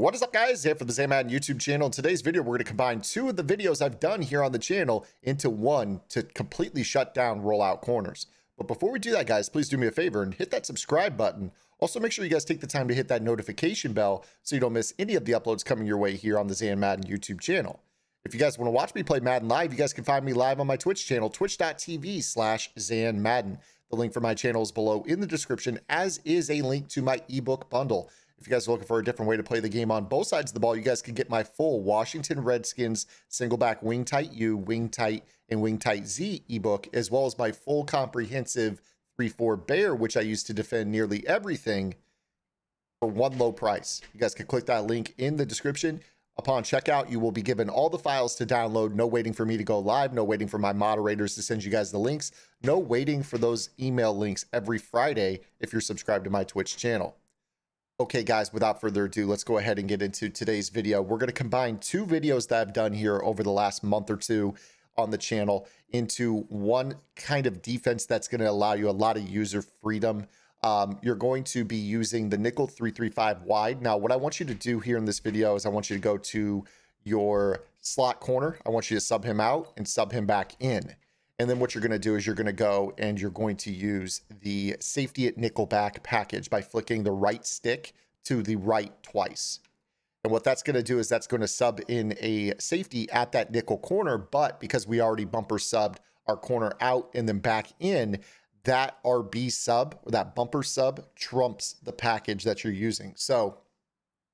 What is up guys, here for the Zan Madden YouTube channel. In today's video, we're going to combine two of the videos I've done here on the channel into one to completely shut down rollout corners. But before we do that guys, please do me a favor and hit that subscribe button. Also make sure you guys take the time to hit that notification bell so you don't miss any of the uploads coming your way here on the Zan Madden YouTube channel. If you guys want to watch me play Madden live, you guys can find me live on my Twitch channel, twitch.tv slash Zan Madden. The link for my channel is below in the description, as is a link to my ebook bundle. If you guys are looking for a different way to play the game on both sides of the ball, you guys can get my full Washington Redskins single back wing tight U, wing tight, and wing tight Z ebook, as well as my full comprehensive 3 4 bear, which I use to defend nearly everything for one low price. You guys can click that link in the description. Upon checkout, you will be given all the files to download. No waiting for me to go live. No waiting for my moderators to send you guys the links. No waiting for those email links every Friday if you're subscribed to my Twitch channel. Okay, guys, without further ado, let's go ahead and get into today's video. We're going to combine two videos that I've done here over the last month or two on the channel into one kind of defense that's going to allow you a lot of user freedom. Um, you're going to be using the nickel 335 wide. Now, what I want you to do here in this video is I want you to go to your slot corner. I want you to sub him out and sub him back in. And then what you're going to do is you're going to go and you're going to use the safety at nickelback package by flicking the right stick to the right twice. And what that's going to do is that's going to sub in a safety at that nickel corner. But because we already bumper subbed our corner out and then back in, that RB sub or that bumper sub trumps the package that you're using. So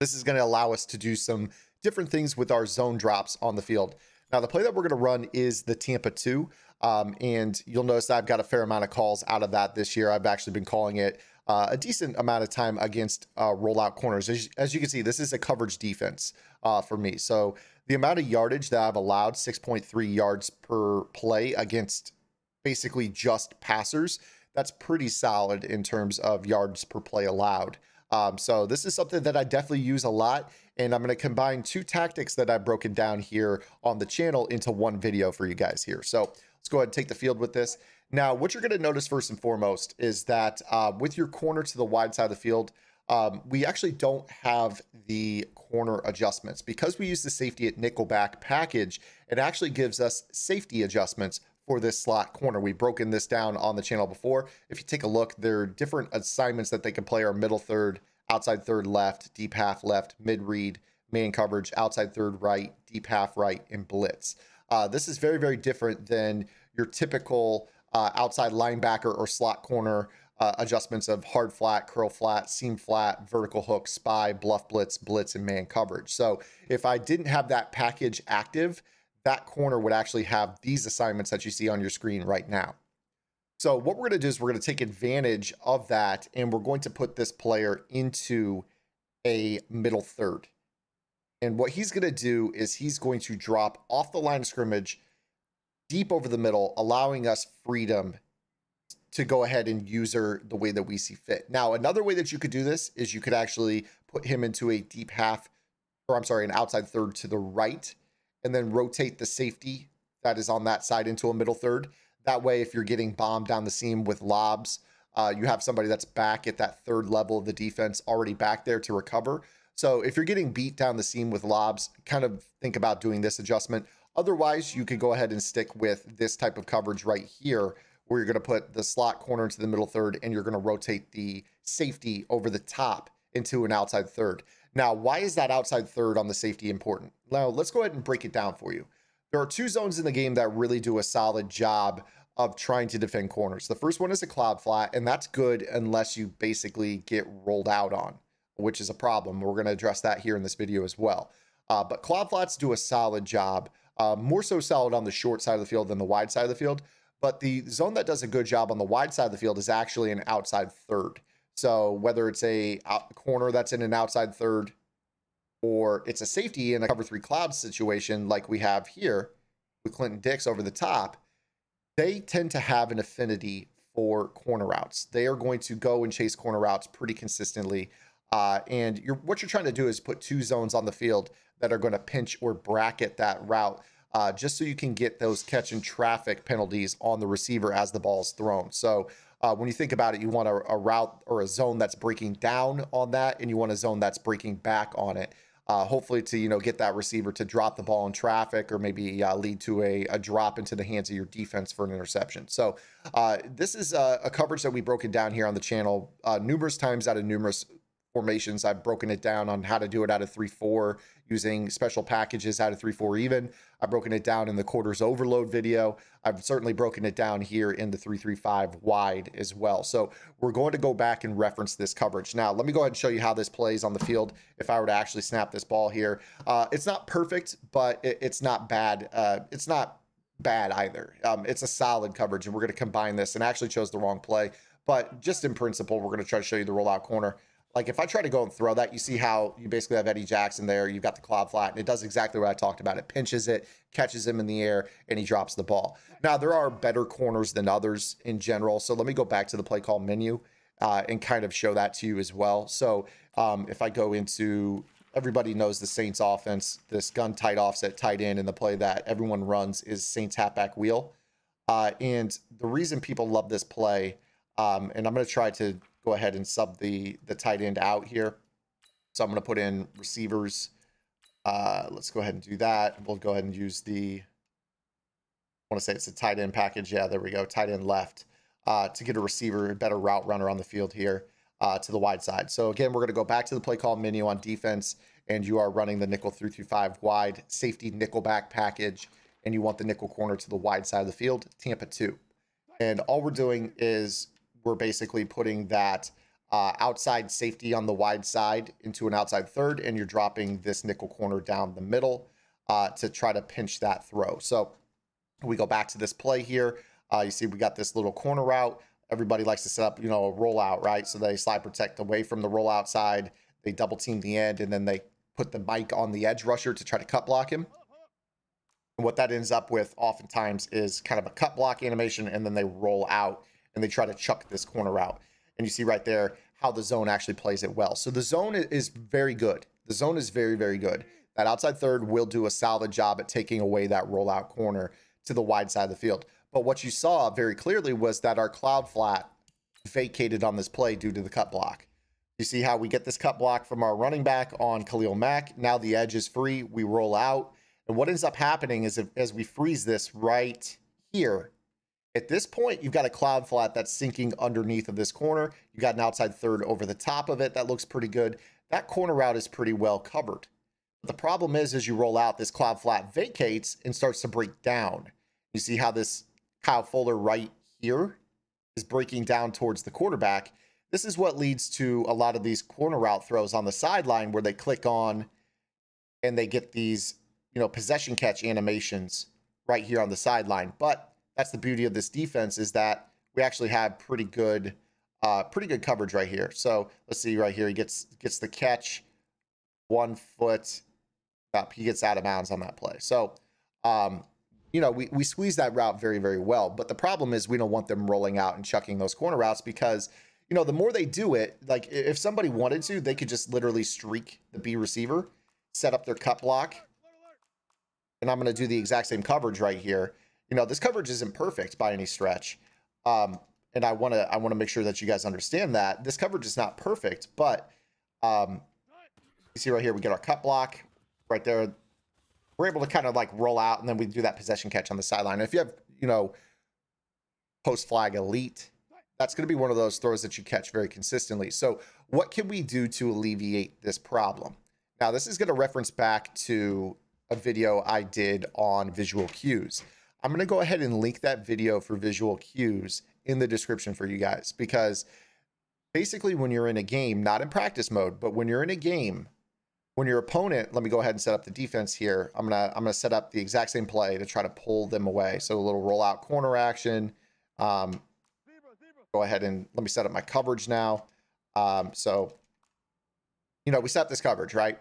this is going to allow us to do some different things with our zone drops on the field. Now, the play that we're going to run is the Tampa 2. Um, and you'll notice I've got a fair amount of calls out of that this year. I've actually been calling it uh, a decent amount of time against uh, rollout corners. As, as, you can see, this is a coverage defense uh, for me. So the amount of yardage that I've allowed, 6.3 yards per play against basically just passers, that's pretty solid in terms of yards per play allowed. Um, so this is something that I definitely use a lot. And I'm going to combine two tactics that I've broken down here on the channel into one video for you guys here. So let's go ahead and take the field with this. Now, what you're going to notice first and foremost is that uh, with your corner to the wide side of the field, um, we actually don't have the corner adjustments. Because we use the safety at nickelback package, it actually gives us safety adjustments for this slot corner. We've broken this down on the channel before. If you take a look, there are different assignments that they can play are middle third, outside third left, deep half left, mid read, man coverage, outside third right, deep half right, and blitz. Uh, this is very, very different than your typical uh, outside linebacker or slot corner uh, adjustments of hard flat, curl flat, seam flat, vertical hook, spy, bluff blitz, blitz, and man coverage. So if I didn't have that package active, that corner would actually have these assignments that you see on your screen right now. So what we're going to do is we're going to take advantage of that and we're going to put this player into a middle third. And what he's going to do is he's going to drop off the line of scrimmage deep over the middle, allowing us freedom to go ahead and use her the way that we see fit. Now, another way that you could do this is you could actually put him into a deep half, or I'm sorry, an outside third to the right, and then rotate the safety that is on that side into a middle third. That way, if you're getting bombed down the seam with lobs, uh, you have somebody that's back at that third level of the defense already back there to recover. So if you're getting beat down the seam with lobs, kind of think about doing this adjustment. Otherwise, you could go ahead and stick with this type of coverage right here, where you're going to put the slot corner into the middle third and you're going to rotate the safety over the top into an outside third. Now, why is that outside third on the safety important? Now, let's go ahead and break it down for you. There are two zones in the game that really do a solid job of trying to defend corners. The first one is a cloud flat, and that's good unless you basically get rolled out on, which is a problem. We're going to address that here in this video as well. Uh, but cloud flats do a solid job uh, more so solid on the short side of the field than the wide side of the field. But the zone that does a good job on the wide side of the field is actually an outside third. So whether it's a corner that's in an outside third or it's a safety in a cover three cloud situation like we have here with Clinton Dix over the top, they tend to have an affinity for corner routes. They are going to go and chase corner routes pretty consistently. Uh, and you're, what you're trying to do is put two zones on the field that are going to pinch or bracket that route uh, just so you can get those catch and traffic penalties on the receiver as the ball is thrown. So uh, when you think about it, you want a, a, route or a zone that's breaking down on that, and you want a zone that's breaking back on it. uh, hopefully to you know get that receiver to drop the ball in traffic or maybe uh, lead to a, a, drop into the hands of your defense for an interception. So uh, this is a, a, coverage that we've broken down here on the channel numerous times out of numerous formations. I've broken it down on how to do it out of 3-4 using special packages out of 3-4 even. I've broken it down in the quarters overload video. I've certainly broken it down here in the 335 wide as well. So we're going to go back and reference this coverage. Now, let me go ahead and show you how this plays on the field if I were to actually snap this ball here. Uh, it's not perfect, but it, it's not bad. Uh, it's not bad either. Um, it's a solid coverage, and we're going to combine this and actually chose the wrong play. But just in principle, we're going to try to show you the rollout corner. Like if I try to go and throw that, you see how you basically have Eddie Jackson there. You've got the cloud flat, and it does exactly what I talked about. It pinches it, catches him in the air, and he drops the ball. Now there are better corners than others in general. So let me go back to the play call menu uh, and kind of show that to you as well. So um, if I go into everybody knows the Saints offense, this gun tight offset tight end, and the play that everyone runs is Saints halfback wheel. Uh, and the reason people love this play, um, and I'm going to try to go ahead and sub the, the tight end out here. So I'm going to put in receivers. Uh, let's go ahead and do that. We'll go ahead and use the, I want to say it's a tight end package. Yeah, there we go. Tight end left uh, to get a receiver, a better route runner on the field here uh, to the wide side. So again, we're going to go back to the play call menu on defense, and you are running the nickel 335 wide safety nickel back package, and you want the nickel corner to the wide side of the field, Tampa 2. And all we're doing is we're basically putting that uh, outside safety on the wide side into an outside third, and you're dropping this nickel corner down the middle uh, to try to pinch that throw. So we go back to this play here. Uh, you see, we got this little corner route. Everybody likes to set up, you know, a rollout, right? So they slide protect away from the rollout side. They double team the end, and then they put the Mike on the edge rusher to try to cut block him. And what that ends up with oftentimes is kind of a cut block animation, and then they roll out and they try to chuck this corner out. And you see right there how the zone actually plays it well. So the zone is very good. The zone is very, very good. That outside third will do a solid job at taking away that rollout corner to the wide side of the field. But what you saw very clearly was that our cloud flat vacated on this play due to the cut block. You see how we get this cut block from our running back on Khalil Mack. Now the edge is free. We roll out. And what ends up happening is if, as we freeze this right here, at this point, you've got a cloud flat that's sinking underneath of this corner. You've got an outside third over the top of it. That looks pretty good. That corner route is pretty well covered. The problem is, as you roll out, this cloud flat vacates and starts to break down. You see how this Kyle Fuller right here is breaking down towards the quarterback. This is what leads to a lot of these corner route throws on the sideline where they click on and they get these, you know, possession catch animations right here on the sideline. But that's the beauty of this defense is that we actually have pretty good, uh, pretty good coverage right here. So let's see right here. He gets gets the catch, one foot up. He gets out of bounds on that play. So, um, you know, we, we squeeze that route very, very well. But the problem is we don't want them rolling out and chucking those corner routes because, you know, the more they do it, like if somebody wanted to, they could just literally streak the B receiver, set up their cut block. And I'm going to do the exact same coverage right here you know, this coverage isn't perfect by any stretch. Um, and I want to I want to make sure that you guys understand that this coverage is not perfect, but um, you see right here we get our cut block right there. We're able to kind of like roll out, and then we do that possession catch on the sideline. If you have you know post flag elite, that's going to be one of those throws that you catch very consistently. So what can we do to alleviate this problem? Now this is going to reference back to a video I did on visual cues. I'm going to go ahead and link that video for visual cues in the description for you guys because basically when you're in a game, not in practice mode, but when you're in a game, when your opponent, let me go ahead and set up the defense here. I'm going to I'm going to set up the exact same play to try to pull them away. So a little rollout corner action. Um, go ahead and let me set up my coverage now. Um, so, you know, we set up this coverage, right?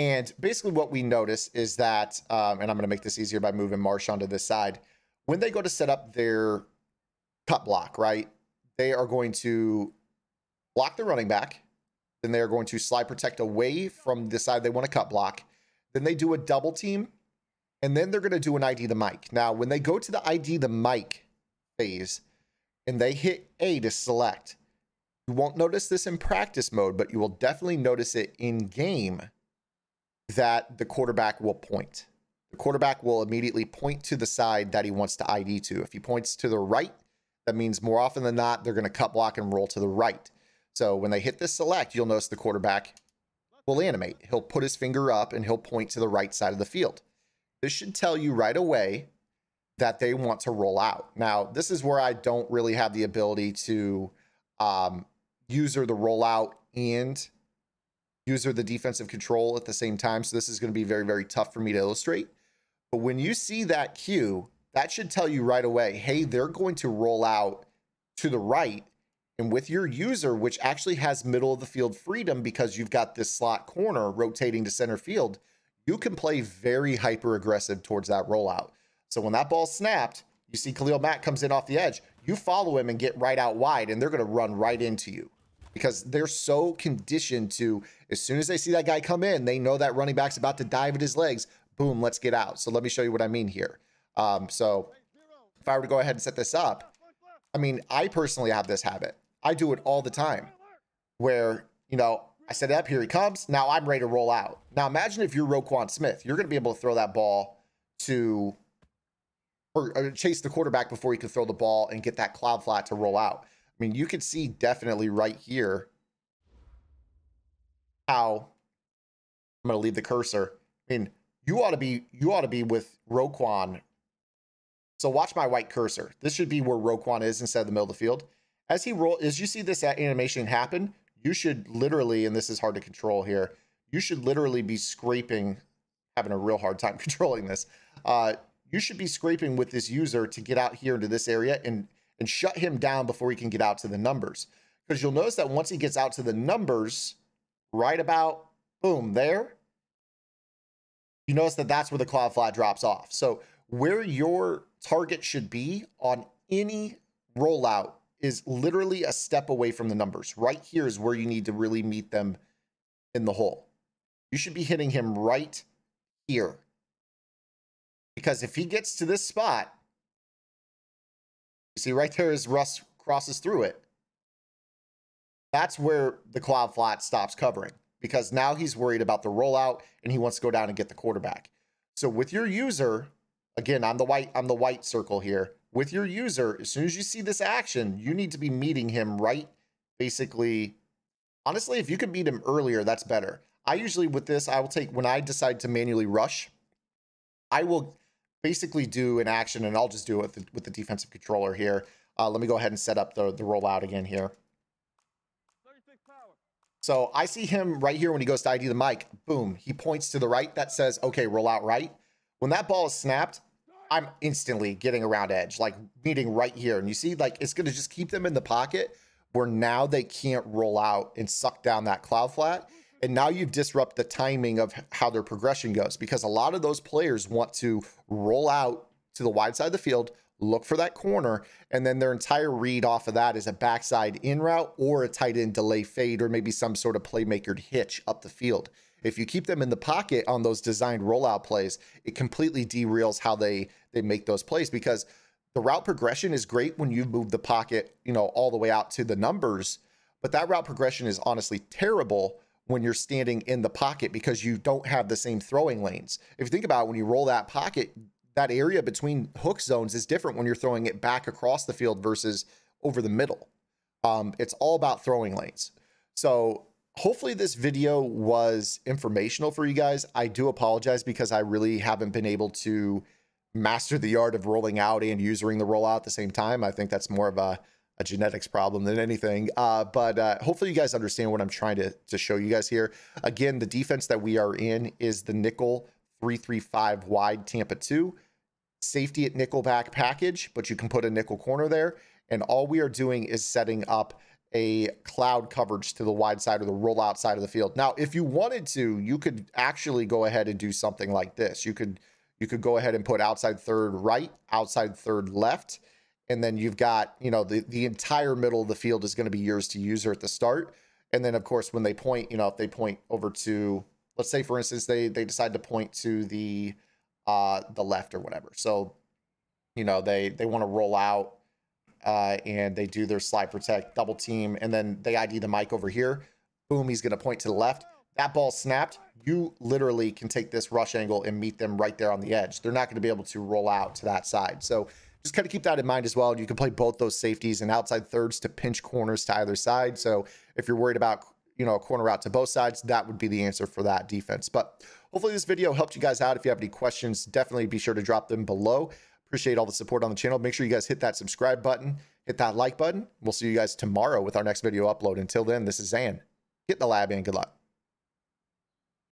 And basically, what we notice is that, um, and I'm going to make this easier by moving Marsh onto this side. When they go to set up their cut block, right, they are going to block the running back. Then they are going to slide protect away from the side they want to cut block. Then they do a double team. And then they're going to do an ID the Mike. Now, when they go to the ID the Mike phase and they hit A to select, you won't notice this in practice mode, but you will definitely notice it in game that the quarterback will point. The quarterback will immediately point to the side that he wants to ID to. If he points to the right, that means more often than not, they're going to cut block and roll to the right. So when they hit this select, you'll notice the quarterback will animate. He'll put his finger up and he'll point to the right side of the field. This should tell you right away that they want to roll out. Now, this is where I don't really have the ability to um, user the rollout and user the defensive control at the same time. So this is going to be very, very tough for me to illustrate. But when you see that cue, that should tell you right away, hey, they're going to roll out to the right. And with your user, which actually has middle of the field freedom because you've got this slot corner rotating to center field, you can play very hyper aggressive towards that rollout. So when that ball snapped, you see Khalil Mack comes in off the edge, you follow him and get right out wide, and they're going to run right into you because they're so conditioned to as soon as they see that guy come in, they know that running back's about to dive at his legs. Boom, let's get out. So let me show you what I mean here. Um, so if I were to go ahead and set this up, I mean, I personally have this habit. I do it all the time where, you know, I set it up, here he comes. Now I'm ready to roll out. Now imagine if you're Roquan Smith, you're going to be able to throw that ball to or, or, chase the quarterback before he can throw the ball and get that cloud flat to roll out. I mean, you could see definitely right here how I'm going to leave the cursor. I mean, you ought to be you ought to be with Roquan. So watch my white cursor. This should be where Roquan is instead of the middle of the field. As he roll, as you see this animation happen, you should literally, and this is hard to control here, you should literally be scraping, having a real hard time controlling this. Uh, you should be scraping with this user to get out here into this area and and shut him down before he can get out to the numbers. Because you'll notice that once he gets out to the numbers, right about boom there, you notice that that's where the cloud flat drops off. So where your target should be on any rollout is literally a step away from the numbers. Right here is where you need to really meet them in the hole. You should be hitting him right here. Because if he gets to this spot, you see right there as Russ crosses through it. That's where the cloud flat stops covering because now he's worried about the rollout and he wants to go down and get the quarterback. So with your user, again, I'm the white, I'm the white circle here. With your user, as soon as you see this action, you need to be meeting him right basically. Honestly, if you could meet him earlier, that's better. I usually with this, I will take when I decide to manually rush, I will basically do an action and I'll just do it with the, with the defensive controller here. Uh, let me go ahead and set up the, the rollout again here. So I see him right here when he goes to ID the Mike. Boom. He points to the right. That says, okay, roll out right. When that ball is snapped, I'm instantly getting around edge, like meeting right here. And you see, like, it's going to just keep them in the pocket where now they can't roll out and suck down that cloud flat. And now you've disrupt the timing of how their progression goes because a lot of those players want to roll out to the wide side of the field, look for that corner, and then their entire read off of that is a backside in route or a tight end delay fade or maybe some sort of playmaker hitch up the field. If you keep them in the pocket on those designed rollout plays, it completely derails how they they make those plays because the route progression is great when you move the pocket, you know, all the way out to the numbers, but that route progression is honestly terrible when you're standing in the pocket because you don't have the same throwing lanes. If you think about it, when you roll that pocket, that area between hook zones is different when you're throwing it back across the field versus over the middle. Um, it's all about throwing lanes. So hopefully this video was informational for you guys. I do apologize because I really haven't been able to master the art of rolling out and using the rollout at the same time. I think that's more of a, a genetics problem than anything. Uh, but uh, hopefully you guys understand what I'm trying to, to show you guys here. Again, the defense that we are in is the nickel 335 wide Tampa 2 safety at nickelback package, but you can put a nickel corner there. And all we are doing is setting up a cloud coverage to the wide side or the rollout side of the field. Now, if you wanted to, you could actually go ahead and do something like this. You could you could go ahead and put outside third right, outside third left, and then you've got, you know, the, the entire middle of the field is going to be yours to user at the start. And then of course, when they point, you know, if they point over to, let's say for instance, they they decide to point to the uh, the left or whatever. So, you know, they they want to roll out uh, and they do their slide protect double team, and then they ID the Mike over here. Boom, he's going to point to the left. that ball snapped, you literally can take this rush angle and meet them right there on the edge. They're not going to be able to roll out to that side. So just kind of keep that in mind as well. You can play both those safeties and outside thirds to pinch corners to either side. So if you're worried about you know a corner out to both sides, that would be the answer for that defense. But hopefully this video helped you guys out. If you have any questions, definitely be sure to drop them below. Appreciate all the support on the channel. Make sure you guys hit that subscribe button, hit that like button. We'll see you guys tomorrow with our next video upload. Until then, this is Zan. Get in the lab and good luck.